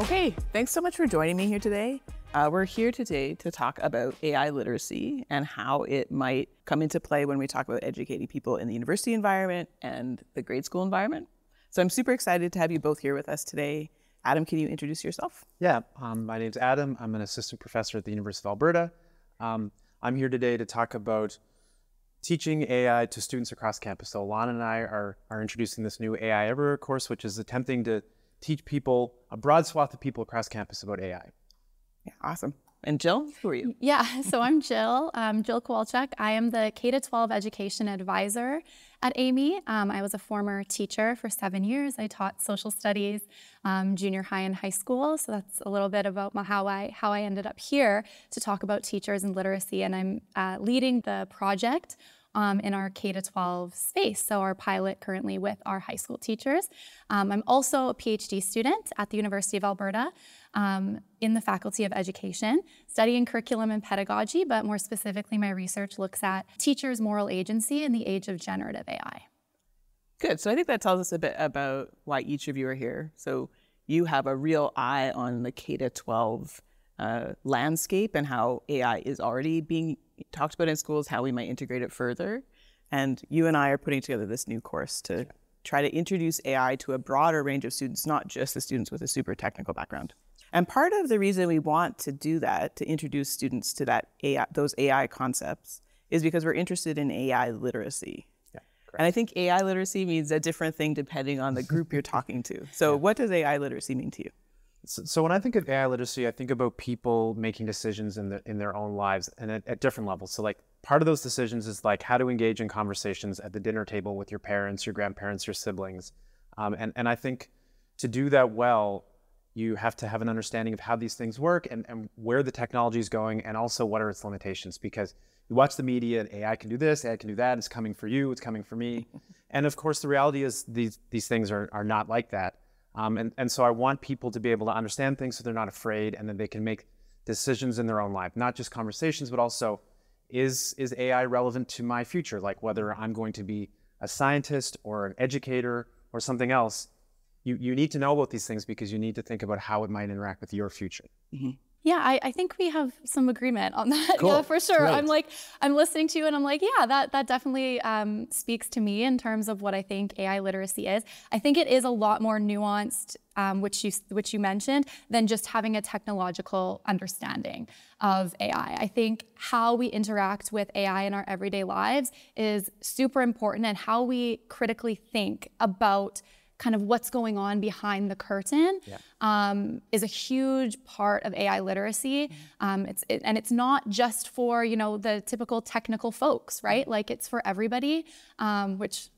Okay, thanks so much for joining me here today. Uh, we're here today to talk about AI literacy and how it might come into play when we talk about educating people in the university environment and the grade school environment. So I'm super excited to have you both here with us today. Adam, can you introduce yourself? Yeah, um, my name's Adam. I'm an assistant professor at the University of Alberta. Um, I'm here today to talk about teaching AI to students across campus. So Alona and I are, are introducing this new AI Everywhere course, which is attempting to teach people, a broad swath of people across campus about AI. Yeah, awesome. And Jill, who are you? Yeah, so I'm Jill, um, Jill Kowalchuk. I am the K 12 education advisor at Amii. Um, I was a former teacher for seven years. I taught social studies, um, junior high and high school. So that's a little bit about how I how I ended up here to talk about teachers and literacy. And I'm uh, leading the project um, in our K to 12 space, so our pilot currently with our high school teachers. Um, I'm also a PhD student at the University of Alberta um, in the Faculty of Education, studying curriculum and pedagogy, but more specifically, my research looks at teachers' moral agency in the age of generative AI. Good. So I think that tells us a bit about why each of you are here. So you have a real eye on the K to 12 uh, landscape and how AI is already being talked about in schools, how we might integrate it further. And you and I are putting together this new course to try to introduce AI to a broader range of students, not just the students with a super technical background. And part of the reason we want to do that, to introduce students to that AI, those AI concepts, is because we're interested in AI literacy. Yeah, and I think AI literacy means a different thing depending on the group you're talking to. So, yeah. what does AI literacy mean to you? So, so, when I think of AI literacy, I think about people making decisions in, the, in their own lives and at, at, different levels. So like part of those decisions is like how to engage in conversations at the dinner table with your parents, your grandparents, your siblings. Um, and, and I think to do that well, you have to have an understanding of how these things work and, and where the technology is going and also what are its limitations. Because you watch the media and AI can do this, AI can do that, it's coming for you, it's coming for me. and of course, the reality is these, these things are, are not like that. Um, and, and so I want people to be able to understand things so they're not afraid and then they can make decisions in their own life, not just conversations, but also is, is AI relevant to my future? Like whether I'm going to be a scientist or an educator or something else, you, you need to know about these things because you need to think about how it might interact with your future. Mm-hmm. Yeah, I, I, think we have some agreement on that. Cool. Yeah, for sure. Great. I'm like, I'm listening to you and I'm like, yeah, that that definitely um, speaks to me in terms of what I think AI literacy is. I think it is a lot more nuanced, um, which you which you mentioned, than just having a technological understanding of AI. I think how we interact with AI in our everyday lives is super important, and how we critically think about kind of what's going on behind the curtain yeah. um, is a huge part of AI literacy. Mm-hmm. Um, it's it, and it's not just for you know the typical technical folks, right? Mm-hmm. Like it's for everybody, um, which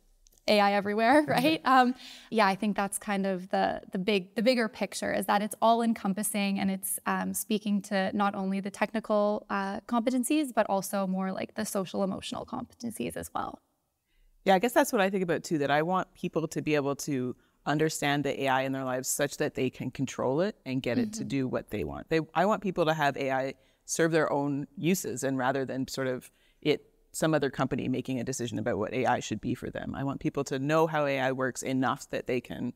AI everywhere, right? Um, yeah, I think that's kind of the the big the bigger picture is that it's all encompassing and it's um, speaking to not only the technical uh, competencies but also more like the social emotional competencies as well. Yeah, I guess that's what I think about too, that I want people to be able to understand the AI in their lives such that they can control it and get mm-hmm. it to mm-hmm. do what they want. They, I want people to have AI serve their own uses and rather than sort of it some other company making a decision about what AI should be for them. I want people to know how AI works enough that they can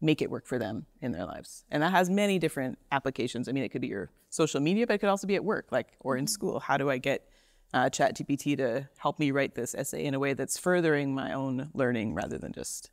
make it work for them in their lives. And that has many different applications. I mean, it could be your social media, but it could also be at work, like or in mm-hmm. school. How do I get uh, ChatGPT to help me write this essay in a way that's furthering my own learning rather than just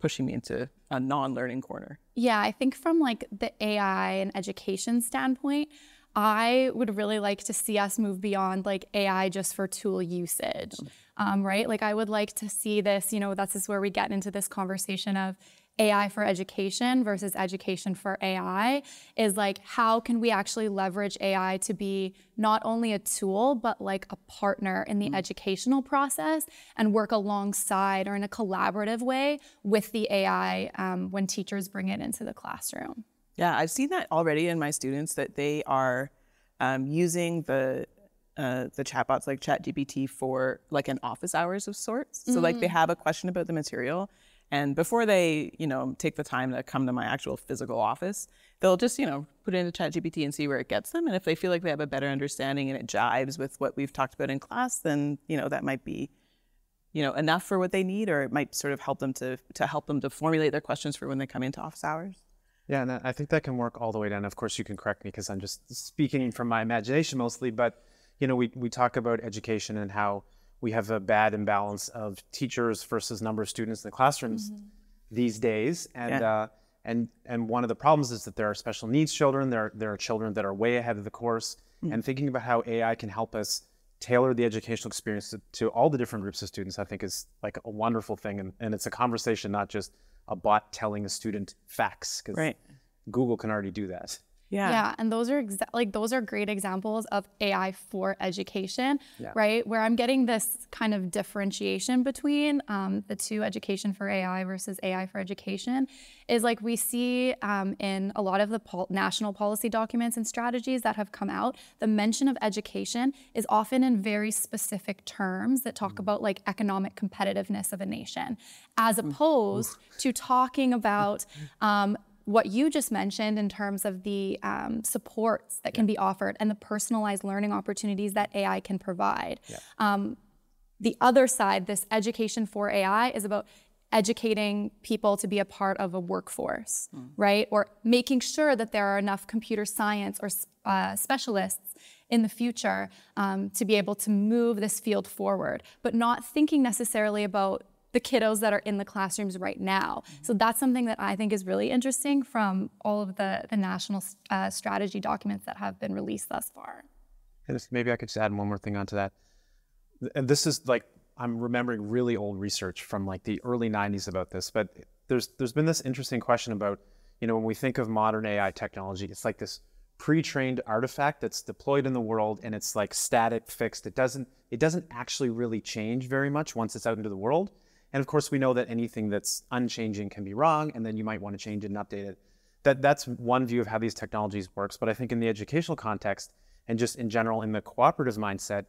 pushing me into a non-learning corner. Yeah, I think from like the AI and education standpoint, I would really like to see us move beyond like AI just for tool usage, um, right? Like I would like to see this, you know, that's just where we get into this conversation of AI for education versus education for AI is like how can we actually leverage AI to be not only a tool but like a partner in the mm-hmm. educational process and work alongside or in a collaborative way with the AI um, when teachers bring it into the classroom. Yeah, I've seen that already in my students that they are um, using the uh, the chatbots like ChatGPT for like an office hours of sorts. So mm-hmm. like they mm. have a question about the material and before they, you know, take the time to come to my actual physical office, they'll just, you know, put it into ChatGPT and see where it gets them. And if they feel like they have a better understanding and it jives with what we've talked about in class, then, you know, that might be, you know, enough for what they need, or it might sort of help them to to help them to formulate their questions for when they come into office hours. Yeah, and I think that can work all the way down. Of course, you can correct me because I'm just speaking from my imagination mostly. But you know, we we talk about education and how we have a bad imbalance of teachers versus number of students in the classrooms mm-hmm. these days, and yeah. uh, and and one of the problems is that there are special needs children. There there are children that are way ahead of the course, mm-hmm. and thinking about how AI can help us tailor the educational experience to, to, all the different groups of students, I think is like a wonderful thing, and, and it's a conversation, not just a bot telling a student facts because right. Google can already do that. Yeah. Yeah. And those are exa- like those are great examples of AI for education, yeah. right? Where I'm getting this kind of differentiation between um, the two education for AI versus AI for education is like we see um, in a lot of the pol- national policy documents and strategies that have come out, the mention of education is often in very specific terms that talk mm. about like economic competitiveness of a nation, as opposed to talking about um, what you just mentioned in terms of the um, supports that can be offered and the personalized learning opportunities that AI can provide. Yeah. Um, the other side, this education for AI, is about educating people to be a part of a workforce, mm. right? Or making sure that there are enough computer science or uh, specialists in the future um, to be able to move this field forward, but not thinking necessarily about the kiddos that are in the classrooms right now. Mm-hmm. So that's something that I think is really interesting from all of the, the national uh, strategy documents that have been released thus far. And maybe I could just add one more thing onto that. And this is like, I'm remembering really old research from like the early 90s about this, but there's there's been this interesting question about, you know, when we think of modern AI technology, it's like this pre-trained artifact that's deployed in the world and it's like static fixed it doesn't it doesn't actually really change very much once it's out into the world and of course, we know that anything that's unchanging can be wrong, and then you might want to change it and update it. That, that's one view of how these technologies works. But I think in the educational context, and just in general in the cooperative mindset,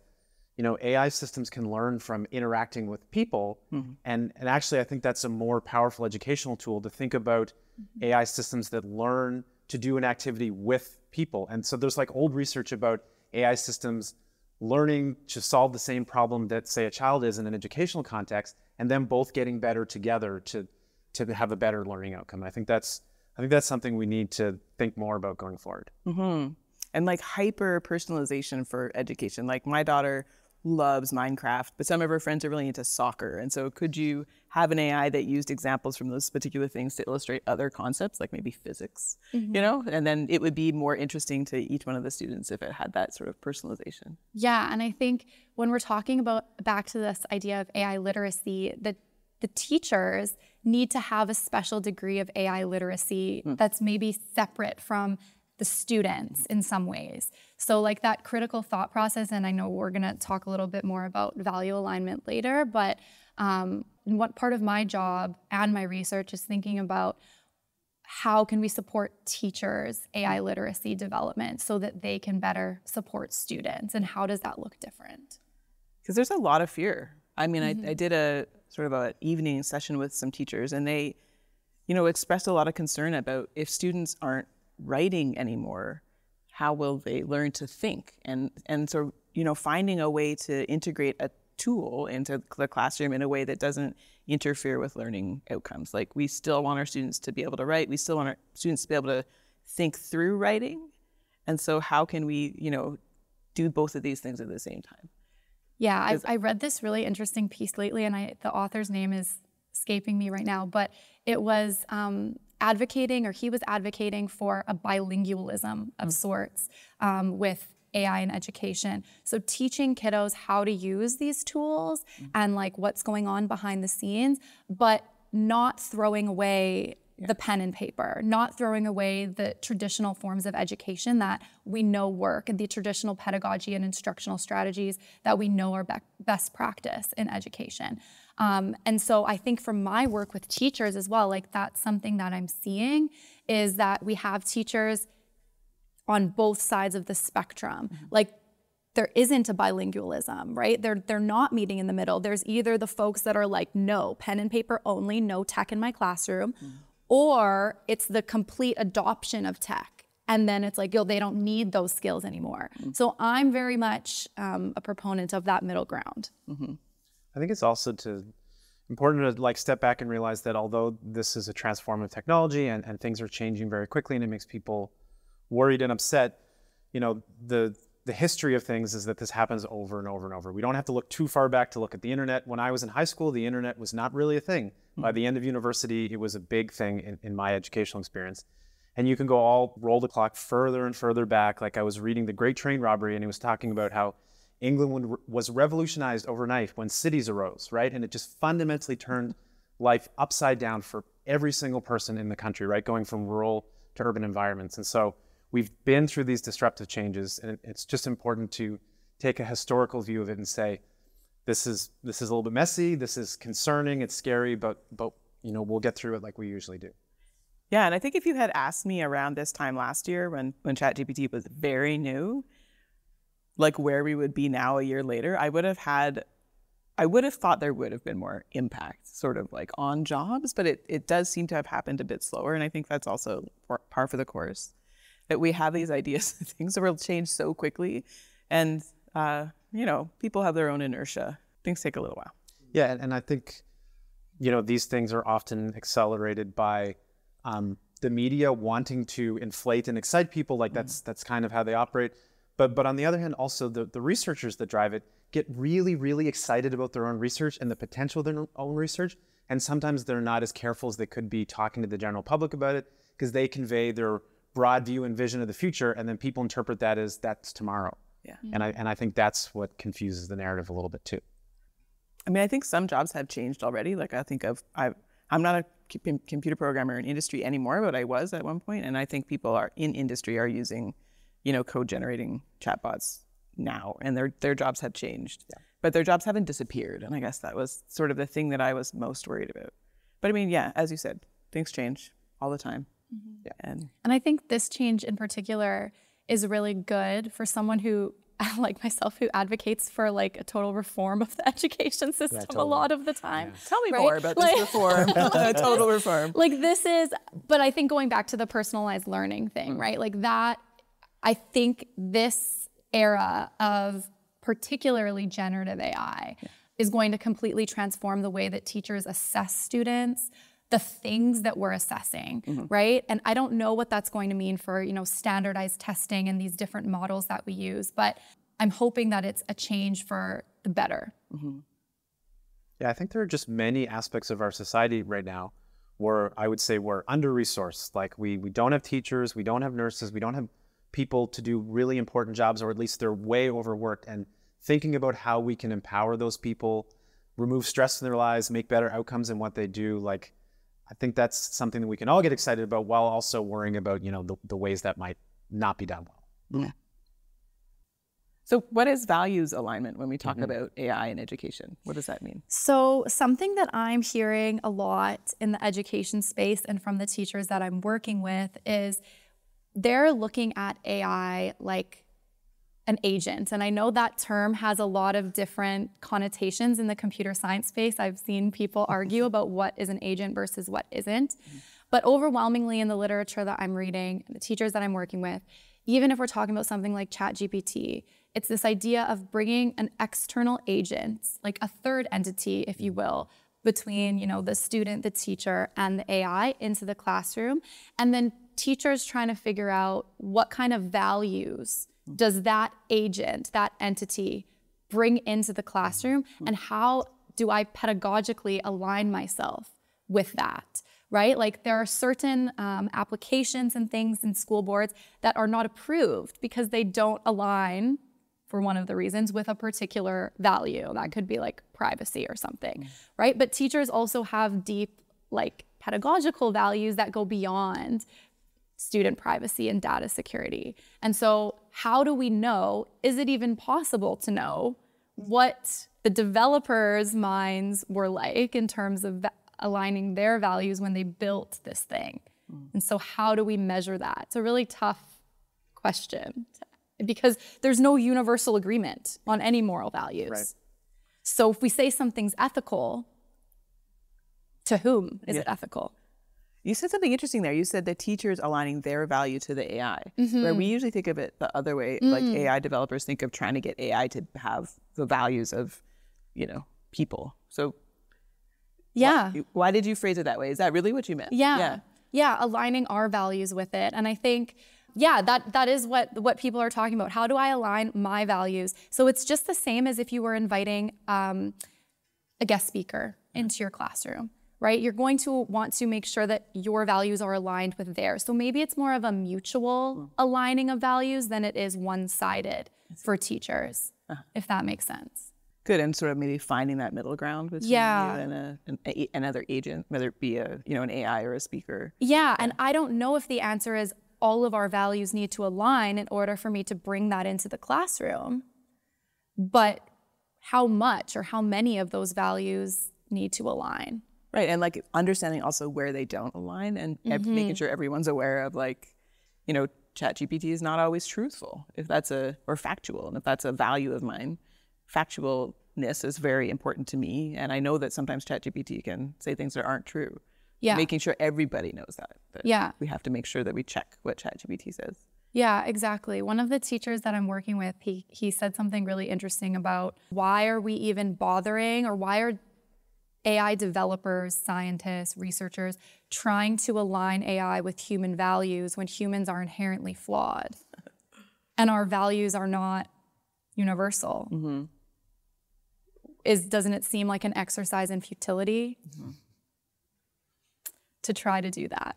you know, AI systems can learn from interacting with people. Mm-hmm. And, and actually, I think that's a more powerful educational tool to think about mm-hmm. AI systems that learn to do an activity with people. And so there's like old research about AI systems learning to solve the same problem that, say, a child is in an educational context and them both getting better together to to have a better learning outcome. I think that's I think that's something we need to think more about going forward. Mm-hmm. And like hyper personalization for education. Like my daughter loves Minecraft, but some of her friends are really into soccer. And so could you have an AI that used examples from those particular things to illustrate other concepts, like maybe physics, mm-hmm. you know? And then it would be more interesting to each one of the students if it had that sort of personalization. Yeah. And I think when we're talking about back to this idea of AI literacy, the the teachers need to have a special degree of AI literacy mm. that's maybe separate from the students in some ways. So, like that critical thought process, and I know we're gonna talk a little bit more about value alignment later, but um, what part of my job and my research is thinking about how can we support teachers AI literacy development so that they can better support students, and how does that look different? Because there's a lot of fear. I mean, mm-hmm. I, I did a sort of an evening session with some teachers, and they, you know, expressed a lot of concern about if students aren't writing anymore, how will they learn to think? And and so you know, finding a way to integrate a tool into the classroom in a way that doesn't interfere with learning outcomes. Like we still want our students to be able to write. We still want our students to be able to think through writing. And so how can we, you know, do both of these things at the same time? Yeah, I, I read this really interesting piece lately, and I the author's name is escaping me right now, but it was um, advocating, or he was advocating for a bilingualism of mm. sorts um, with AI and education. So teaching kiddos how to use these tools mm. and like what's going on behind the scenes, but not throwing away yeah. the pen and paper, not throwing away the traditional forms of education that we know work and the traditional pedagogy and instructional strategies that we know are be- best practice in education. Um, and so I think from my work with teachers as well, like that's something that I'm seeing is that we have teachers on both sides of the spectrum. Mm-hmm. Like there isn't a bilingualism, right? They're they're not meeting in the middle. There's either the folks that are like, no, pen and paper only, no tech in my classroom, mm-hmm. or it's the complete adoption of tech. And then it's like, yo, they don't need those skills anymore. Mm-hmm. So I'm very much um, a proponent of that middle ground. Mm-hmm. I think it's also to, important to like step back and realize that although this is a transformative technology and, and things are changing very quickly and it makes people worried and upset, you know, the the history of things is that this happens over and over and over. We don't have to look too far back to look at the internet. When I was in high school, the internet was not really a thing. Mm-hmm. By the end of university, it was a big thing in, in my educational experience. And you can go all roll the clock further and further back. Like I was reading The Great Train Robbery, and he was talking about how England was revolutionized overnight when cities arose, right? And it just fundamentally turned life upside down for every single person in the country, right? Going from rural to urban environments. And so we've been through these disruptive changes, and it's just important to take a historical view of it and say, this is this is a little bit messy, this is concerning, it's scary, but but you know, we'll get through it like we usually do. Yeah, and I think if you had asked me around this time last year when when ChatGPT was very new, like where we would be now a year later, I would have had I would have thought there would have been more impact sort of like on jobs, but it, it does seem to have happened a bit slower. And I think that's also par for the course that we have these ideas, things will change so quickly. And, uh, you know, people have their own inertia. Things take a little while. Yeah. And I think, you know, these things are often accelerated by um, the media wanting to inflate and excite people. Like that's, mm-hmm. that's kind of how they operate. But but on the other hand, also the, the researchers that drive it get really, really excited about their own research and the potential of their own research. And sometimes they're not as careful as they could be talking to the general public about it because they convey their broad view and vision of the future, and then people interpret that as that's tomorrow. Yeah. Mm-hmm. And I and I think that's what confuses the narrative a little bit too. I mean, I think some jobs have changed already. Like I think of I I'm not a computer programmer in industry anymore, but I was at one point, and I think people are in industry are using you know, code generating chatbots now, and their their jobs have changed, yeah. but their jobs haven't disappeared. And I guess that was sort of the thing that I was most worried about. But I mean, yeah, as you said, things change all the time. Mm-hmm. Yeah. And and I think this change in particular is really good for someone who like myself who advocates for like a total reform of the education system yeah, totally. a lot of the time. Yeah. Tell me right? more about like, this reform, total reform. Like this is, but I think going back to the personalized learning thing, mm. right? Like that I think this era of particularly generative AI yeah. is going to completely transform the way that teachers assess students, the things that we're assessing, mm-hmm. right? And I don't know what that's going to mean for, you know, standardized testing and these different models that we use, but I'm hoping that it's a change for the better. Mm-hmm. Yeah, I think there are just many aspects of our society right now where I would say we're under resourced. Like we we don't have teachers, we don't have nurses, we don't have people to do really important jobs, or at least they're way overworked, and thinking about how we can empower those people, remove stress in their lives, make better outcomes in what they do. Like, I think that's something that we can all get excited about while also worrying about, you know, the, the ways that might not be done well. Yeah. So, what is values alignment when we talk mm-hmm. about AI in education? What does that mean? So, something that I'm hearing a lot in the education space and from the teachers that I'm working with is they're looking at AI like an agent. And I know that term has a lot of different connotations in the computer science space. I've seen people argue about what is an agent versus what isn't. But overwhelmingly in the literature that I'm reading, the teachers that I'm working with, even if we're talking about something like ChatGPT, it's this idea of bringing an external agent, like a third entity, if you will, between you know the student, the teacher, and the AI into the classroom, and then teachers trying to figure out what kind of values does that agent, that entity bring into the classroom and how do I pedagogically align myself with that, right? Like there are certain um, applications and things in school boards that are not approved because they don't align for one of the reasons with a particular value. That could be like privacy or something, mm. right? But teachers also have deep like pedagogical values that go beyond student privacy and data security. And so, how do we know? Is it even possible to know what the developers' minds were like in terms of aligning their values when they built this thing? Mm. And so, how do we measure that? It's a really tough question because there's no universal agreement on any moral values. Right. So, if we say something's ethical, to whom is yeah. it ethical? You said something interesting there. You said the teachers aligning their value to the AI, mm-hmm. where we usually think of it the other way. Mm. Like AI developers think of trying to get AI to have the values of, you know, people. So Yeah. Why, why, did you phrase it that way? Is that really what you meant? Yeah. yeah. Yeah, aligning our values with it. And I think yeah, that that is what what people are talking about. How do I align my values? So it's just the same as if you were inviting um, a guest speaker into your classroom, right? You're going to want to make sure that your values are aligned with theirs. So maybe it's more of a mutual hmm. aligning of values than it is one-sided for teachers, uh-huh. if that makes sense. Good, and sort of maybe finding that middle ground between yeah. you and a, an, a, another agent, whether it be a you know an AI or a speaker. Yeah, yeah, and I don't know if the answer is all of our values need to align in order for me to bring that into the classroom. But how much or how many of those values need to align? Right. And like understanding also where they don't align and mm-hmm. making sure everyone's aware of like, you know, ChatGPT is not always truthful if that's a, or factual. And if that's a value of mine, factualness is very important to me. And I know that sometimes ChatGPT can say things that aren't true yeah. making sure everybody knows that, that. Yeah. We have to make sure that we check what ChatGPT says. Yeah, exactly. One of the teachers that I'm working with, he he said something really interesting about why are we even bothering or why are AI developers, scientists, researchers trying to align AI with human values when humans are inherently flawed and our values are not universal. Mm-hmm. Is doesn't it seem like an exercise in futility? Mm-hmm to try to do that.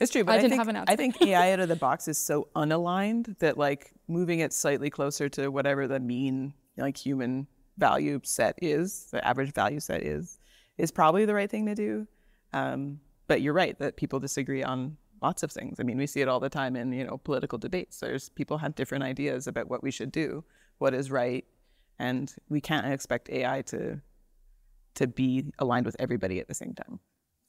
It's true, but I, I didn't think, have an answer. I think AI out of the box is so unaligned that like moving it slightly closer to whatever the mean like human value set is, the average value set is, is probably the right thing to do. Um, but you're right that people disagree on lots of things. I mean, we see it all the time in you know political debates. There's people have different ideas about what we should do, what is right, and we can't expect AI to to be aligned with everybody at the same time.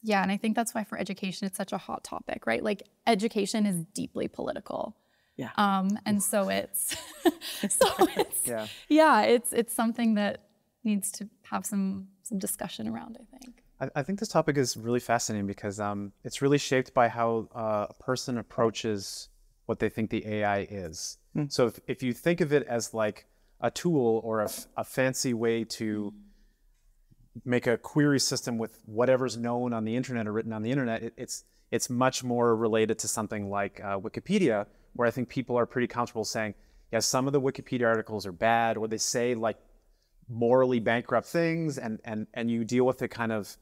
Yeah, and I think that's why for education it's such a hot topic, right? Like education is deeply political. Yeah. Um, and so it's so it's yeah. yeah, it's it's something that needs to have some some discussion around, I think. I, I think this topic is really fascinating because um, it's really shaped by how uh, a person approaches what they think the AI is. Mm. So if, if you think of it as like a tool or a, a fancy way to make a query system with whatever's known on the internet or written on the internet, it, it's it's much more related to something like uh, Wikipedia, where I think people are pretty comfortable saying, yeah, some of the Wikipedia articles are bad, or they say like morally bankrupt things, and and and you deal with it kind of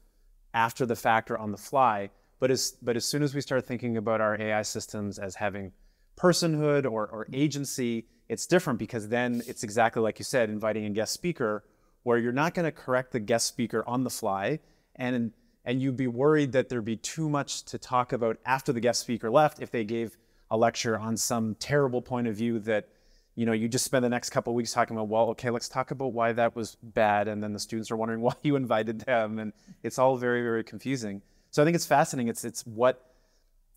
after the fact or on the fly. But as but as soon as we start thinking about our AI systems as having personhood or, or agency, it's different because then it's exactly like you said, inviting a guest speaker where you're not going to correct the guest speaker on the fly and and you'd be worried that there'd be too much to talk about after the guest speaker left if they gave a lecture on some terrible point of view that you know you just spend the next couple weeks talking about well okay let's talk about why that was bad and then the students are wondering why you invited them and it's all very very confusing so i think it's fascinating it's it's what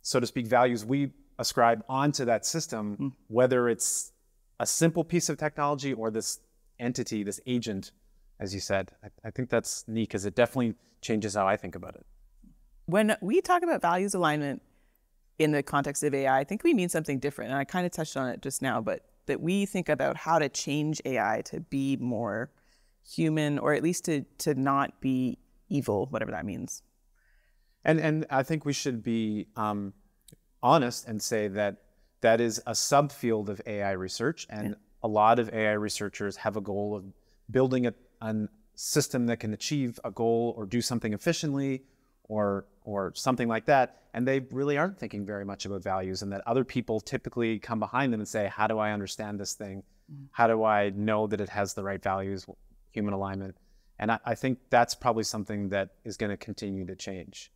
so to speak values we ascribe onto that system mm. whether it's a simple piece of technology or this entity this agent as you said. I, I think that's neat because it definitely changes how I think about it. When we talk about values alignment in the context of AI, I think we mean something different. And I kind of touched on it just now, but that we think about how to change AI to be more human or at least to, to not be evil, whatever that means. And, and I think we should be um, honest and say that that is a subfield of AI research. And yeah. a lot of AI researchers have a goal of building a a system that can achieve a goal or do something efficiently or or something like that and they really aren't thinking very much about values and that other people typically come behind them and say how do i understand this thing mm-hmm. how do i know that it has the right values human alignment and I, I think that's probably something that is going to continue to change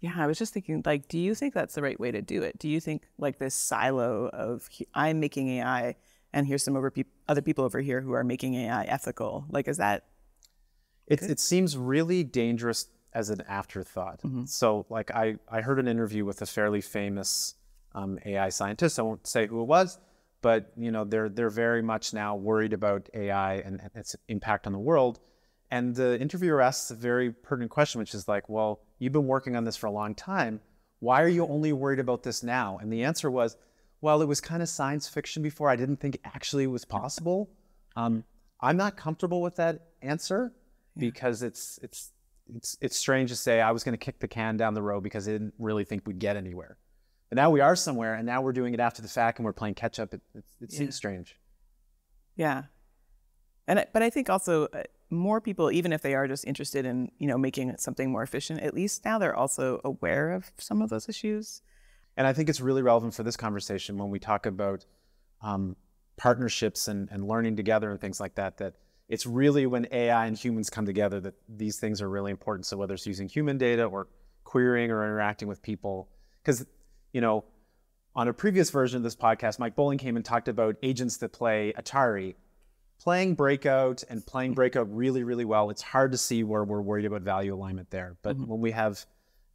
yeah i was just thinking like do you think that's the right way to do it do you think like this silo of i'm making ai and here's some over pe- other people over here who are making AI ethical. Like, is that? It, it seems really dangerous as an afterthought. Mm-hmm. So, like, I, I heard an interview with a fairly famous um, AI scientist. I won't say who it was, but you know, they're they're very much now worried about AI and, and its impact on the world. And the interviewer asks a very pertinent question, which is like, well, you've been working on this for a long time. Why are you only worried about this now? And the answer was, "Well, it was kind of science fiction before, I didn't think actually it was possible. Um, I'm not comfortable with that answer yeah. because it's it's it's it's strange to say I was going to kick the can down the road because I didn't really think we'd get anywhere. But now we are somewhere, and now we're doing it after the fact, and we're playing catch up. It, it, it seems yeah. strange. Yeah, and but I think also uh, more people, even if they are just interested in you know making something more efficient, at least now they're also aware of some of those issues. And I think it's really relevant for this conversation when we talk about um, partnerships and, and learning together and things like that. That it's really when AI and humans come together that these things are really important. So whether it's using human data or querying or interacting with people, because you know, on a previous version of this podcast, Mike Bowling came and talked about agents that play Atari. Playing Breakout and playing Breakout really, really well, it's hard to see where we're worried about value alignment there. But mm-hmm. when we have,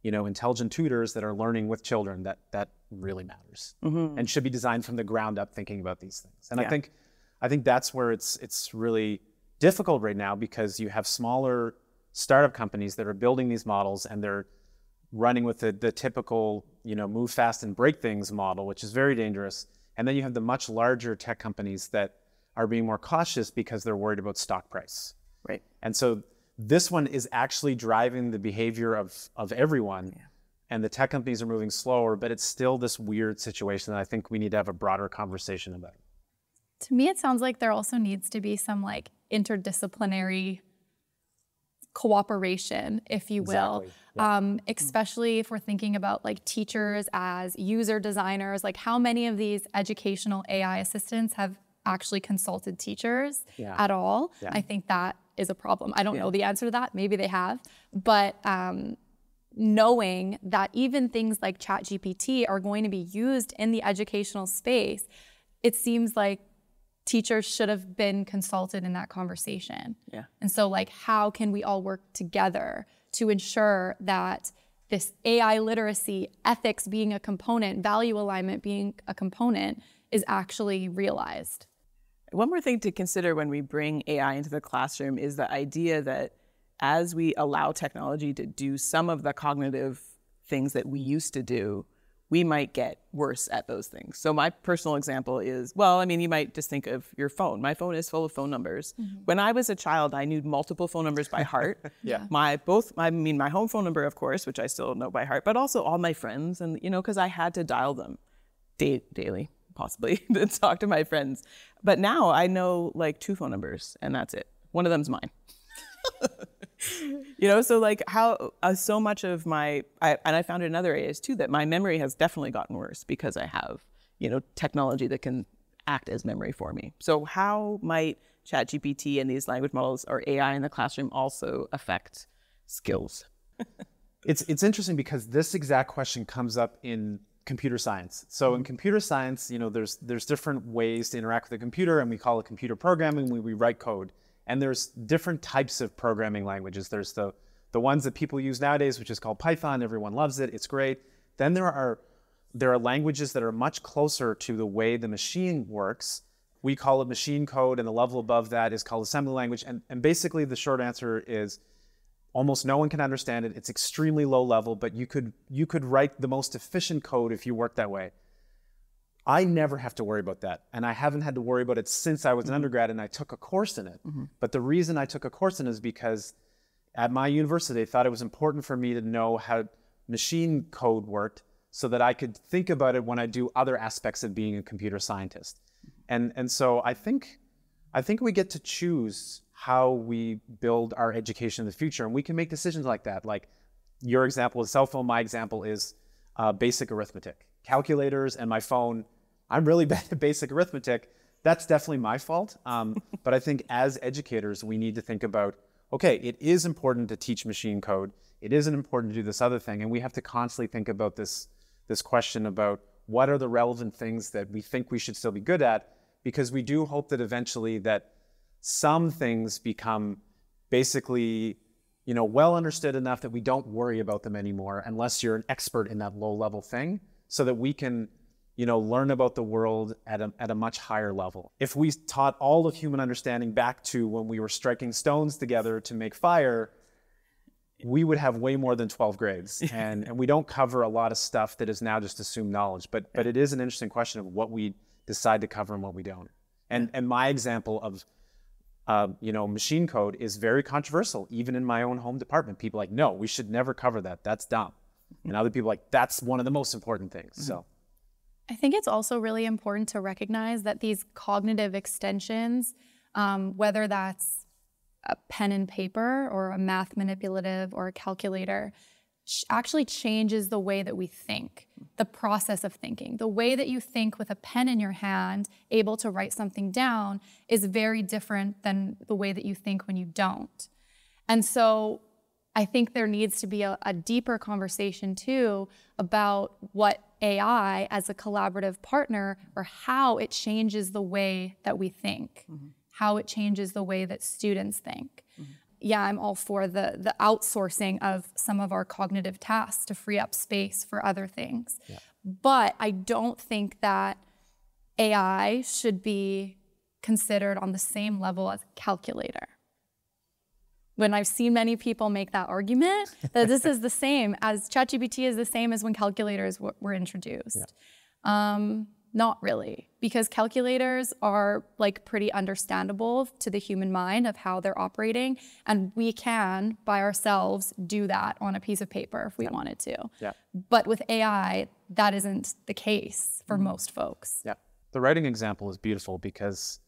you know, intelligent tutors that are learning with children, that that really matters mm-hmm. and should be designed from the ground up, thinking about these things. And yeah. I think, I think that's where it's it's really difficult right now because you have smaller startup companies that are building these models and they're running with the, the typical, you know, move fast and break things model, which is very dangerous. And then you have the much larger tech companies that are being more cautious because they're worried about stock price. Right. And so this one is actually driving the behavior of, of everyone. Yeah. And the tech companies are moving slower, but it's still this weird situation that I think we need to have a broader conversation about. To me, it sounds like there also needs to be some like interdisciplinary cooperation, if you will. Exactly. Yeah. Um, especially if we're thinking about like teachers as user designers, like how many of these educational AI assistants have actually consulted teachers yeah. at all? Yeah. I think that is a problem. I don't know the answer to that. Maybe they have, but um, knowing that even things like ChatGPT are going to be used in the educational space, it seems like teachers should have been consulted in that conversation. Yeah. And so like how can we all work together to ensure that this AI literacy, ethics being a component, value alignment being a component is actually realized. One more thing to consider when we bring AI into the classroom is the idea that as we allow technology to do some of the cognitive things that we used to do, we might get worse at those things. So my personal example is, well, I mean, you might just think of your phone. My phone is full of phone numbers. Mm-hmm. When I was a child, I knew multiple phone numbers by heart. yeah. My both, I mean, my home phone number, of course, which I still know by heart, but also all my friends, and you know, because I had to dial them da- daily, possibly to talk to my friends. But now I know like two phone numbers, and that's it. One of them's mine. you know, so like how uh, so much of my, I, and I found in other areas too that my memory has definitely gotten worse because I have, you know, technology that can act as memory for me. So how might ChatGPT and these language models or AI in the classroom also affect skills? it's it's interesting because this exact question comes up in computer science. So in mm-hmm. computer science, you know, there's there's different ways to interact with a computer, and we call it computer programming when we write code. And there's different types of programming languages. There's the, the ones that people use nowadays, which is called Python. Everyone loves it. It's great. Then there are, there are languages that are much closer to the way the machine works. We call it machine code, and the level above that is called assembly language. And, and basically, the short answer is almost no one can understand it. It's extremely low level, but you could, you could write the most efficient code if you work that way. I never have to worry about that. And I haven't had to worry about it since I was an mm-hmm. undergrad and I took a course in it. Mm-hmm. But the reason I took a course in it is because at my university, they thought it was important for me to know how machine code worked so that I could think about it when I do other aspects of being a computer scientist. And, and so I think, I think we get to choose how we build our education in the future. And we can make decisions like that. Like your example is cell phone, my example is uh, basic arithmetic. Calculators and my phone I'm really bad at basic arithmetic. That's definitely my fault. Um, but I think as educators, we need to think about okay, it is important to teach machine code. It isn't important to do this other thing. And we have to constantly think about this, this question about what are the relevant things that we think we should still be good at, because we do hope that eventually that some things become basically you know, well understood enough that we don't worry about them anymore unless you're an expert in that low level thing so that we can you know, learn about the world at a, at a much higher level. If we taught all of human understanding back to when we were striking stones together to make fire, we would have way more than 12 grades. And, and we don't cover a lot of stuff that is now just assumed knowledge. But, but it is an interesting question of what we decide to cover and what we don't. And, and my example of uh, you know, machine code is very controversial, even in my own home department. People like, no, we should never cover that. That's dumb. And other people like, that's one of the most important things. Mm-hmm. So I think it's also really important to recognize that these cognitive extensions, um, whether that's a pen and paper or a math manipulative or a calculator, actually changes the way that we think, the process of thinking. The way that you think with a pen in your hand, able to write something down, is very different than the way that you think when you don't. And so I think there needs to be a, a deeper conversation too about what AI as a collaborative partner or how it changes the way that we think, mm-hmm. how it changes the way that students think. Mm-hmm yeah, I'm all for the the outsourcing of some of our cognitive tasks to free up space for other things. Yeah. But I don't think that AI should be considered on the same level as calculator. When I've seen many people make that argument, that this is the same as ChatGPT is the same as when calculators were introduced. Yeah. Um, not really, because calculators are like pretty understandable to the human mind of how they're operating. And we can, by ourselves, do that on a piece of paper if we yeah. wanted to. Yeah. But with AI, that isn't the case for mm-hmm. most folks. Yeah. The writing example is beautiful because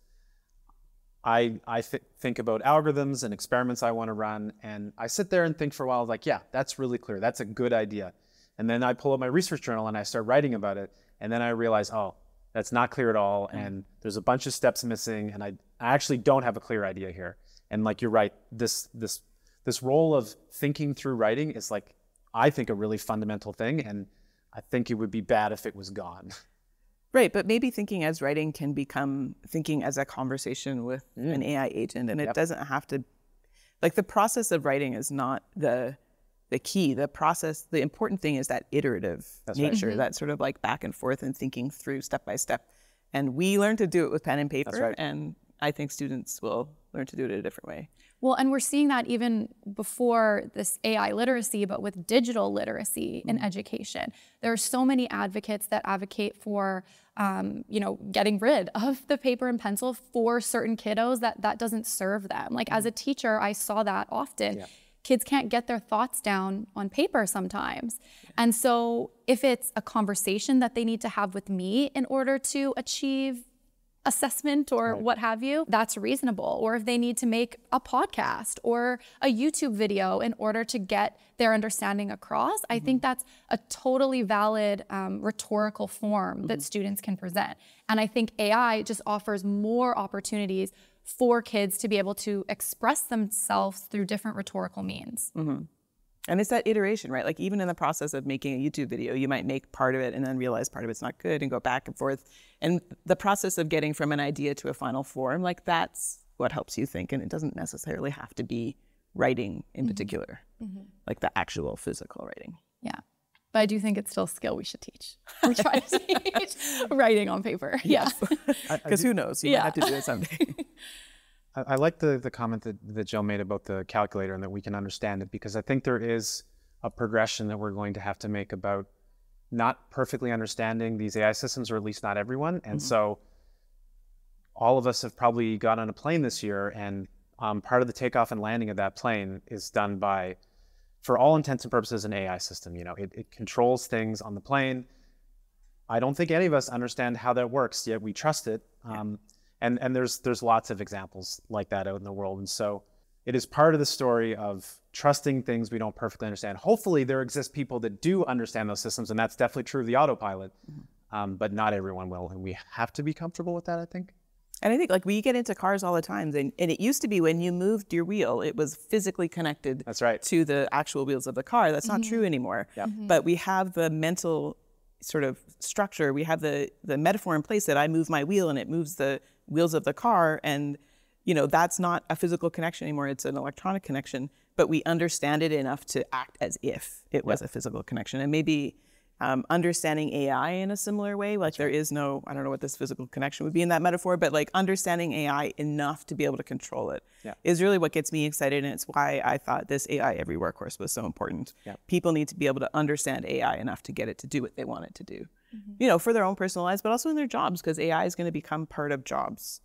I, I th- think about algorithms and experiments I want to run, and I sit there and think for a while, like, yeah, that's really clear. That's a good idea. And then I pull up my research journal and I start writing about it. And then I realize, oh, that's not clear at all. Mm. And there's a bunch of steps missing. And I, I actually don't have a clear idea here. And like you're right, this this this role of thinking through writing is like I think a really fundamental thing. And I think it would be bad if it was gone. Right, but maybe thinking as writing can become thinking as a conversation with mm. an AI agent, and it yep. doesn't have to. Like the process of writing is not the the key. The process, the important thing is that iterative That's nature, right. mm-hmm. that sort of like back and forth and thinking through step by step. And we learn to do it with pen and paper. Right. And I think students will learn to do it a different way. Well, and we're seeing that even before this AI literacy, but with digital literacy mm-hmm. in education. There are so many advocates that advocate for, um, you know, getting rid of the paper and pencil for certain kiddos that that doesn't serve them. Like mm-hmm. as a teacher, I saw that often. Yeah kids can't get their thoughts down on paper sometimes. And so if it's a conversation that they need to have with me in order to achieve assessment or right. what have you, that's reasonable. Or if they need to make a podcast or a YouTube video in order to get their understanding across, mm-hmm. I think that's a totally valid um, rhetorical form mm-hmm. that students can present. And I think AI just offers more opportunities for kids to be able to express themselves through different rhetorical means. Mm-hmm. And it's that iteration, right? Like even in the process of making a YouTube video, you might make part of it and then realize part of it's not good and go back and forth. And the process of getting from an idea to a final form, like that's what helps you think. And it doesn't necessarily have to be writing in mm-hmm. particular, mm-hmm. like the actual physical writing. Yeah. But I do think it's still a skill we should teach. We try to teach writing on paper. Yes. Because who knows? You yeah. might have to do it someday. I, I like the, the comment that, that Jill made about the calculator and that we can understand it because I think there is a progression that we're going to have to make about not perfectly understanding these AI systems, or at least not everyone. And mm-hmm. so all of us have probably got on a plane this year, and um, part of the takeoff and landing of that plane is done by for all intents and purposes, an AI system. You know, it, it controls things on the plane. I don't think any of us understand how that works, yet we trust it. Um, and and there's there's lots of examples like that out in the world. And so it is part of the story of trusting things we don't perfectly understand. Hopefully, there exist people that do understand those systems, and that's definitely true of the autopilot. Mm-hmm. Um, but not everyone will, and we have to be comfortable with that. I think. And I think like we get into cars all the time, and, and it used to be when you moved your wheel, it was physically connected That's right. to the actual wheels of the car. That's mm-hmm. not true anymore. Yep. Mm-hmm. But we have the mental sort of structure. We have the the metaphor in place that I move my wheel and it moves the wheels of the car, and you know that's not a physical connection anymore. It's an electronic connection. But we understand it enough to act as if it was yep. a physical connection, and maybe um, understanding AI in a similar way. Like there is no, I don't know what this physical connection would be in that metaphor, but like understanding AI enough to be able to control it yeah. is really what gets me excited. And it's why I thought this AI Everywhere course was so important. Yeah. People need to be able to understand AI enough to get it to do what they want it to do, mm-hmm. you know, for their own personal lives, but also in their jobs, because AI is going to become part of jobs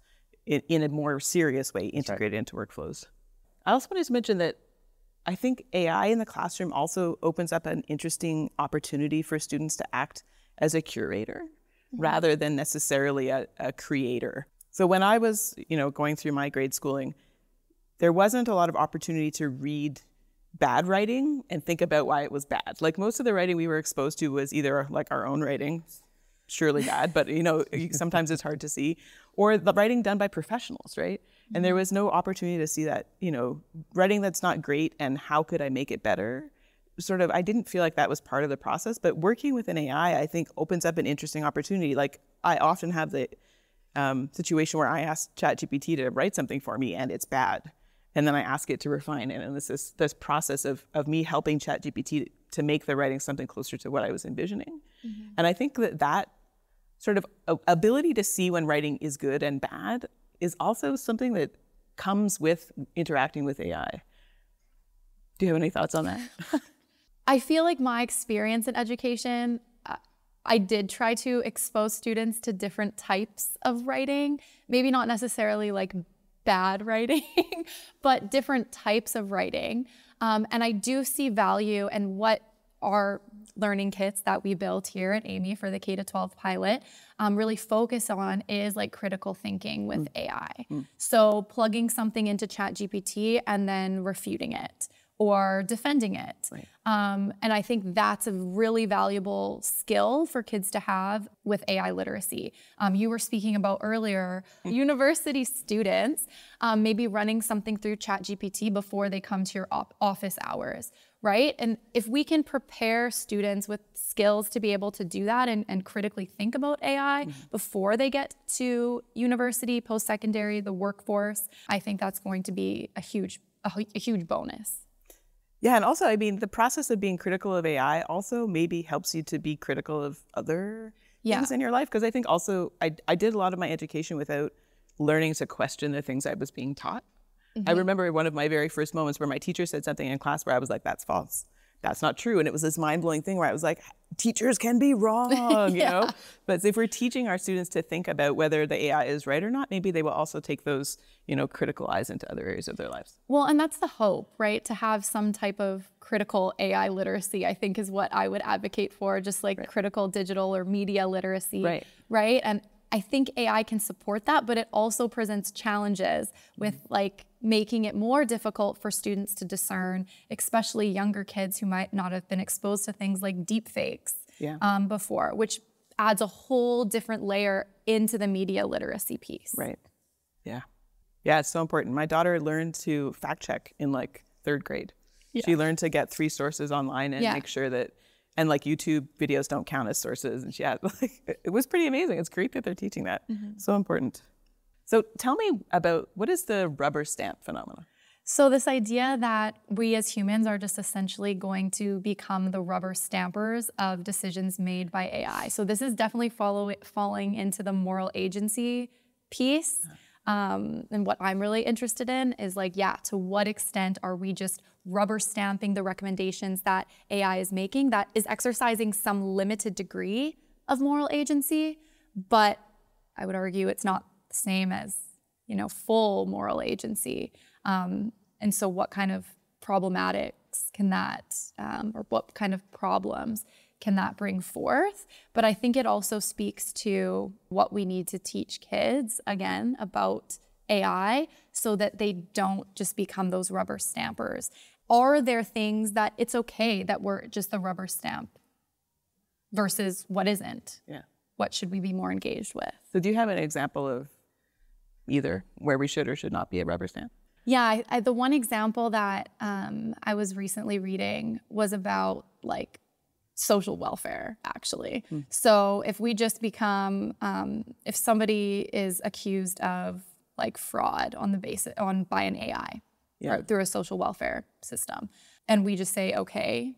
in, in a more serious way integrated right. into workflows. I also wanted to mention that I think AI in the classroom also opens up an interesting opportunity for students to act as a curator mm-hmm. rather than necessarily a, a creator. So when I was, you know, going through my grade schooling, there wasn't a lot of opportunity to read bad writing and think about why it was bad. Like most of the writing we were exposed to was either like our own writing, surely bad, but you know, sometimes it's hard to see, or the writing done by professionals, right? And there mm-hmm. was no opportunity to see that, you know, writing that's not great and how could I make it better? Sort of, I didn't feel like that was part of the process, but working with an AI, I think, opens up an interesting opportunity. Like, I often have the um, situation where I ask ChatGPT to write something for me and it's bad. And then I ask it to refine it. And this is this process of, of me helping ChatGPT to make the writing something closer to what I was envisioning. Mm-hmm. And I think that that sort of ability to see when writing is good and bad is also something that comes with interacting with AI. Do you have any thoughts on that? I feel like my experience in education, uh, I did try to expose students to different types of writing, maybe not necessarily like bad writing, but different types of writing. Um, and I do see value in what our learning kits that we built here at Amii for the K to 12 pilot um, really focus on is like critical thinking with mm. AI. Mm. So plugging something into ChatGPT and then refuting it or defending it. Right. Um, and I think that's a really valuable skill for kids to have with AI literacy. Um, you were speaking about earlier, mm. university students um, maybe running something through ChatGPT before they come to your op- office hours, right? And if we can prepare students with skills to be able to do that and, and critically think about AI mm-hmm. before they get to university, post secondary, the workforce, I think that's going to be a huge, a, a huge bonus. Yeah, and also, I mean, the process of being critical of AI also maybe helps you to be critical of other yeah. things in your life. Because I think also, I, I did a lot of my education without learning to question the things I was being taught. Mm-hmm. I remember one of my very first moments where my teacher said something in class where I was like, that's false. That's not true. And it was this mind blowing thing where I was like, teachers can be wrong, you know? But if we're teaching our students to think about whether the AI is right or not, maybe they will also take those, you know, critical eyes into other areas of their lives. Well, and that's the hope, right? To have some type of critical AI literacy, I think is what I would advocate for, just like right. critical digital or media literacy. Right. Right. And I think AI can support that, but it also presents challenges with like making it more difficult for students to discern, especially younger kids who might not have been exposed to things like deep fakes yeah. um, before, which adds a whole different layer into the media literacy piece. Right. Yeah. Yeah, it's so important. My daughter learned to fact check in like third grade. Yeah. She learned to get three sources online and yeah. make sure that and like YouTube videos don't count as sources. And she had like it was pretty amazing. It's great that they're teaching that. Mm-hmm. So important. So tell me about what is the rubber stamp phenomenon? So this idea that we as humans are just essentially going to become the rubber stampers of decisions made by AI. So this is definitely follow, falling into the moral agency piece. Um, and what I'm really interested in is like, yeah, to what extent are we just rubber stamping the recommendations that AI is making that is exercising some limited degree of moral agency, but I would argue it's not same as you know full moral agency. Um, and so, what kind of problematics can that, um, or what kind of problems can that bring forth? But I think it also speaks to what we need to teach kids again about AI so that they don't just become those rubber stampers are there things that it's okay that we're just the rubber stamp versus what isn't? Yeah. What should we be more engaged with? So, do you have an example of either where we should or should not be a rubber stamp? Yeah, I, I, the one example that um, I was recently reading was about like social welfare, actually. Mm. So, if we just become, um, if somebody is accused of like fraud on the basis on by an AI, yeah. through a social welfare system. And we just say, okay,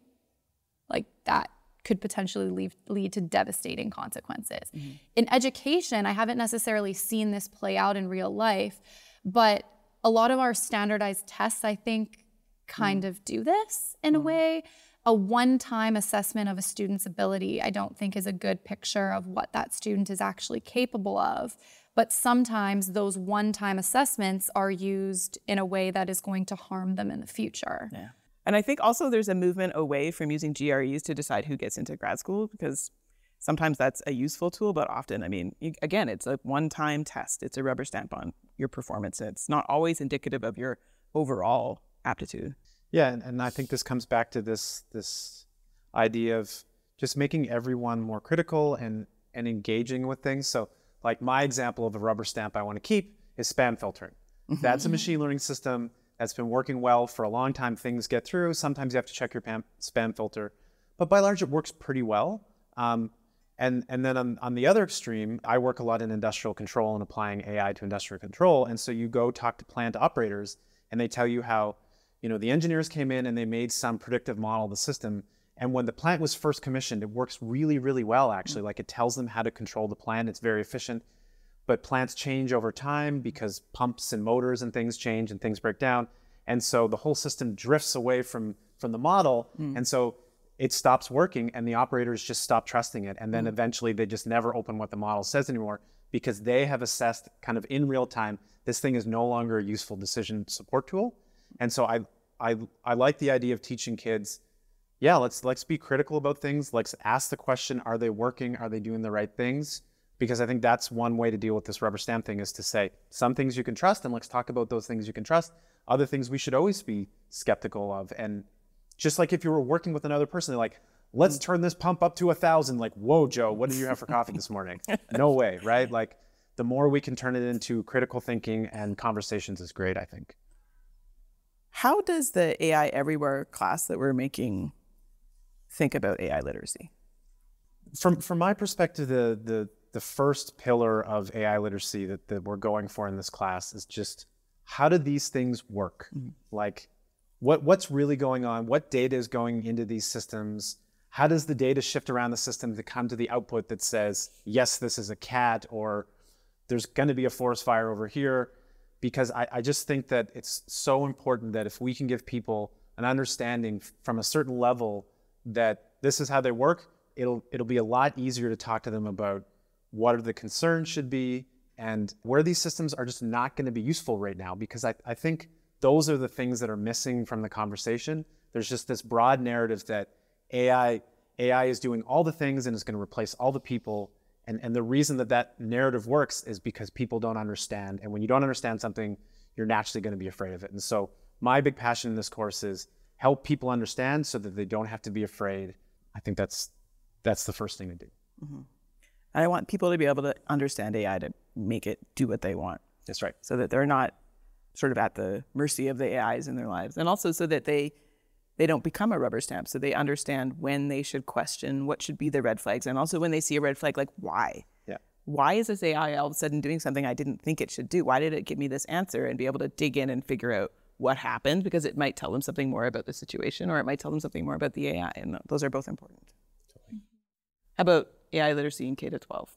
like that could potentially lead, lead to devastating consequences. Mm-hmm. In education, I haven't necessarily seen this play out in real life, but a lot of our standardized tests, I think, kind mm. of do this in mm. a way. a one time assessment of a student's ability, I don't think is a good picture of what that student is actually capable of. But sometimes those one time assessments are used in a way that is going to harm them in the future. Yeah. And I think also there's a movement away from using GREs to decide who gets into grad school because sometimes that's a useful tool, but often, I mean, you, again, it's a one time test, it's a rubber stamp on your performance. It's not always indicative of your overall aptitude. Yeah, and, and I think this comes back to this this idea of just making everyone more critical and and engaging with things. So, like my example of a rubber stamp I want to keep is spam filtering. Mm-hmm. That's a machine learning system that's been working well for a long time. Things get through. Sometimes you have to check your spam filter, but by large, it works pretty well. Um, and, and then on, on the other extreme, I work a lot in industrial control and applying AI to industrial control. And so you go talk to plant operators, and they tell you how you know, the engineers came in and they made some predictive model of the system. And when the plant was first commissioned, it works really, really well, actually. Like it tells them how to control the plant. It's very efficient. But plants change over time because pumps and motors and things change and things break down. And so the whole system drifts away from, from the model. Mm. And so it stops working and the operators just stop trusting it. And then mm. eventually they just never open what the model says anymore because they have assessed kind of in real time this thing is no longer a useful decision support tool. And so I, I I like the idea of teaching kids, yeah, let's let's be critical about things. Let's ask the question, are they working? Are they doing the right things? Because I think that's one way to deal with this rubber stamp thing is to say some things you can trust and let's talk about those things you can trust. Other things we should always be skeptical of. And just like if you were working with another person, they're like, let's turn this pump up to a thousand. Like, whoa, Joe, what did you have for coffee this morning? no way, right? Like the more we can turn it into critical thinking and conversations is great, I think. How does the AI Everywhere class that we're making think about AI literacy? From from my perspective, the the the first pillar of AI literacy that, that we're going for in this class is just how do these things work? Mm-hmm. Like what what's really going on? What data is going into these systems? How does the data shift around the system to come to the output that says, yes, this is a cat, or there's going to be a forest fire over here? because I, I just think that it's so important that if we can give people an understanding from a certain level that this is how they work, it'll it'll be a lot easier to talk to them about what are the concerns should be and where these systems are just not going to be useful right now because I, I think those are the things that are missing from the conversation. There's just this broad narrative that AI AI is doing all the things and is going to replace all the people and, and the reason that that narrative works is because people don't understand. And when you don't understand something, you're naturally going to be afraid of it. And so my big passion in this course is help people understand so that they don't have to be afraid. I think that's that's the first thing to do. Mm-hmm. I want people to be able to understand AI to make it do what they want. That's right. So that they're not sort of at the mercy of the AIs in their lives, and also so that they they don't become a rubber stamp. So they understand when they should question what should be the red flags. And also when they see a red flag, like why? Yeah. Why is this AI all of a sudden doing something I didn't think it should do? Why did it give me this answer? And be able to dig in and figure out what happened because it might tell them something more about the situation or it might tell them something more about the AI. And those are both important. Totally. How about AI literacy in K to 12?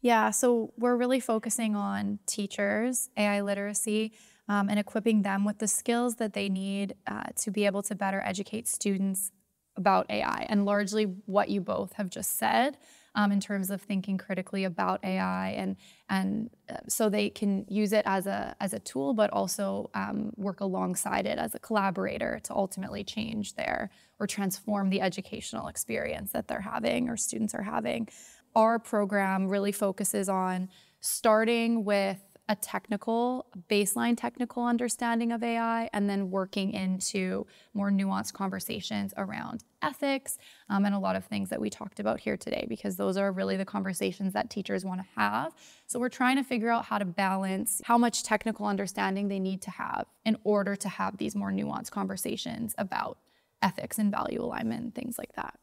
Yeah, so we're really focusing on teachers, AI literacy um, and equipping them with the skills that they need uh, to be able to better educate students about AI. And largely what you both have just said um, in terms of thinking critically about AI and and uh, so they can use it as a as a tool, but also um, work alongside it as a collaborator to ultimately change their or transform the educational experience that they're having or students are having. Our program really focuses on starting with a technical, baseline technical understanding of AI, and then working into more nuanced conversations around ethics um, and a lot of things that we talked about here today, because those are really the conversations that teachers want to have. So we're trying to figure out how to balance how much technical understanding they need to have in order to have these more nuanced conversations about ethics and value alignment and things like that.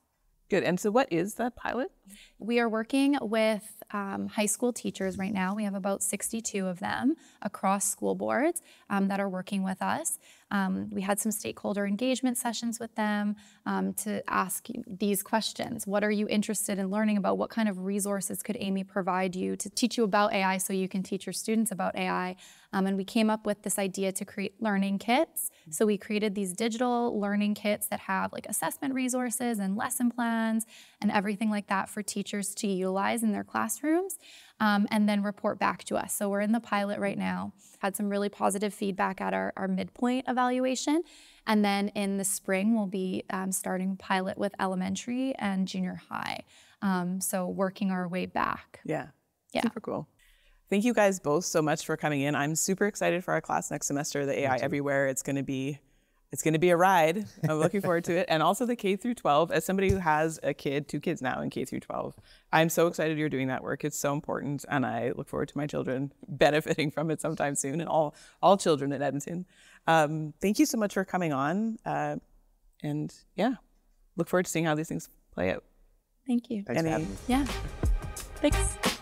Good. And so, what is the pilot? We are working with um, high school teachers right now. We have about 62 of them across school boards um, that are working with us. Um, we had some stakeholder engagement sessions with them um, to ask these questions. What are you interested in learning about? What kind of resources could Amii provide you to teach you about AI so you can teach your students about AI? Um, and we came up with this idea to create learning kits. So we created these digital learning kits that have like assessment resources and lesson plans and everything like that for teachers to utilize in their classrooms um, and then report back to us. So we're in the pilot right now. Had some really positive feedback at our, our midpoint evaluation. And then in the spring, we'll be um, starting pilot with elementary and junior high. Um, so working our way back. Yeah. Yeah. Super cool. Thank you guys both so much for coming in. I'm super excited for our class next semester, the AI Everywhere. It's going to be it's going to be a ride. I'm looking forward to it. And also the K through 12. As somebody who has a kid, two kids now in K through 12, I'm so excited you're doing that work. It's so important, and I look forward to my children benefiting from it sometime soon, and all all children in Edmonton. Um, thank you so much for coming on, uh, and yeah, look forward to seeing how these things play out. Thank you. Thanks Any, Yeah. Thanks.